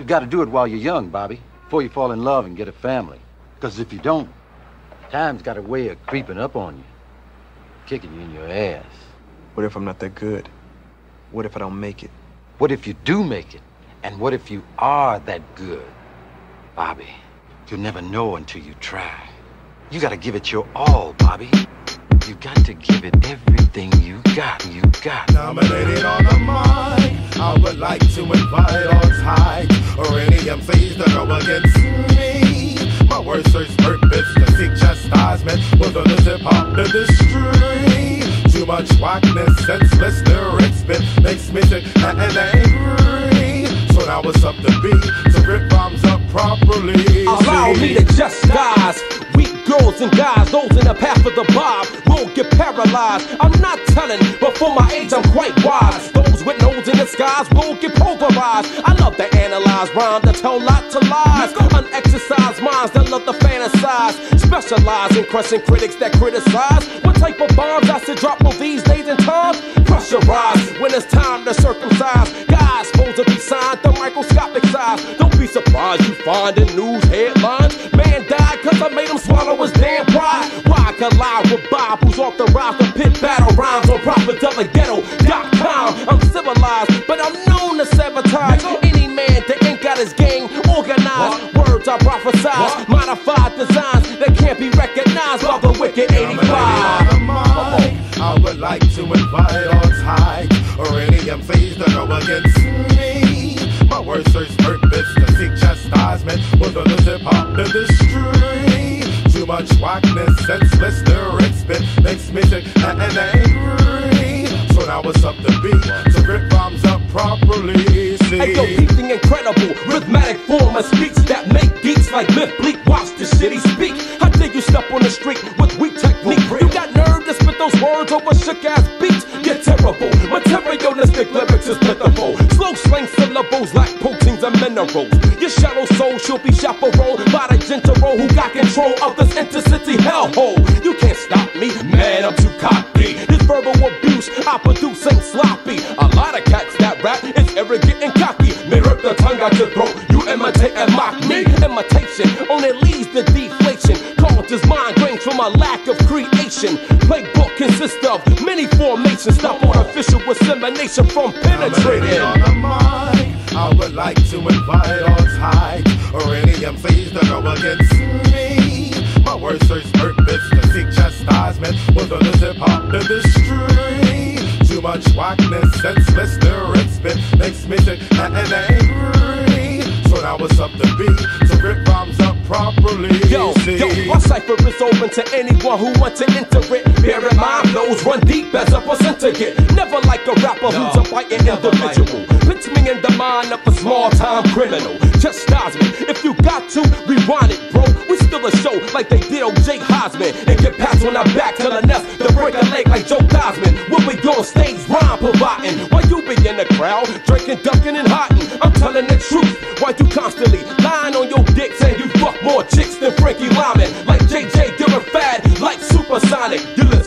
You gotta do it while you're young, Bobby, before you fall in love and get a family. Because if you don't, time's got a way of creeping up on you, kicking you in your ass. What if I'm not that good? What if I don't make it? What if you do make it? And what if you are that good? Bobby, you'll never know until you try. You gotta give it your all, Bobby. You got to give it everything you got. You got. Nominated on the mic. I would like to invite all tides or any MCs to go against me. My worst search purpose to seek chastisement on this hip hop industry. Too much whackness, senseless lyrics, spit makes me sick and angry. So now it's up to me to rip bombs up properly. Allow me to just weak girls and guys, those in the path of the bob will get paralyzed. I'm not telling, but for my age, I'm quite wise. Those with nose in the skies will get pulverized. I love to analyze rhymes that tell lots of lies. Unexercised minds that love to fantasize. Specialize in crushing critics that criticize. What type of bombs I should drop on these days and times? Pressurize when it's time to circumcise. Guys supposed to be signed to microscopic size. Don't be surprised you find a news collide with Bob who's off the rise to pit battle rhymes on prophetsoftheghetto.com? I'm civilized, but I'm known to sabotage any man that ain't got his game organized. Words I prophesize, modified designs that can't be recognized by the wicked 85. I would like to invite all tides or any MCs to go against me. My words search purpose to seek chastisement on this hip hop industry. Too much whackness, senseless lyrics, spit makes me sick and angry. So now it's up to be to rip bombs up properly. See? Hey yo, keep the incredible rhythmic form of speech that make geeks like Myth Bleak watch the city speak. How dare you step on the street with weak technique? You got nerve to spit those words over shook ass beats. You're terrible. Materialistic lyrics is pitiful. Slow slang syllables like proteins and minerals. Your shallow soul should be chaperoned by the gentle who got control of this intercity hellhole. You can't stop me, man. I'm too cocky. This verbal abuse I produce ain't sloppy. A lot of cats that rap is arrogant and cocky. May rip the tongue out your throat. You imitate and mock me. Imitation only leads to deflation. Culture's mind drains from a lack of creation. Playbook consists of many formations. Stop artificial dissemination from penetrating. On the mic, I would like to invite all tides against me. My worst search purpose to seek chastisement on this hip hop industry. Too much whackness, senseless lyrics, spit makes me sick and angry. So now it's up to be to rip bombs cipher is open to anyone who wants to enter it. Bear in mind, those run deep as a percentage. Never like a rapper who's a biting individual. Puts me in the mind of a small time criminal. Chastise me if you got to rewind it, bro. We still a show like they did OJ Hosman and get pats on our back till the nest to break a leg like Joe Theismann. When we go on stage, rhyme providing. While you be in the crowd, drinking, ducking, and hotting. I'm telling the truth.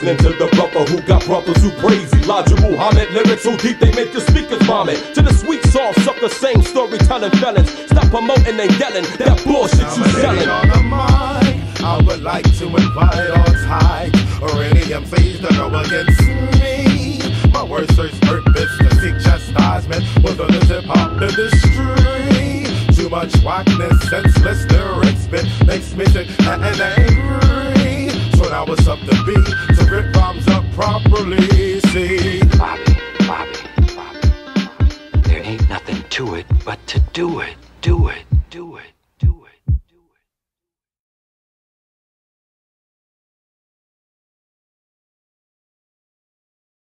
Listening to the brother who got brothers who crazy. Elijah Muhammad lyrics so deep they make your speakers vomit. To the sweet sauce of the same storytelling felons. Stop promoting and yelling that bullshit you selling. on the mic. I would like to invite all tides or any MCs to go against me. My worst search purpose to seek chastisement on this hip hop industry. Too much whackness, senseless lyrics, spit makes me sick and angry. So now it's up to be to rip bombs up properly. See. Bobby, Bobby, Bobby, Bobby. There ain't nothing to it but to do it, do it, do it.